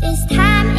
This time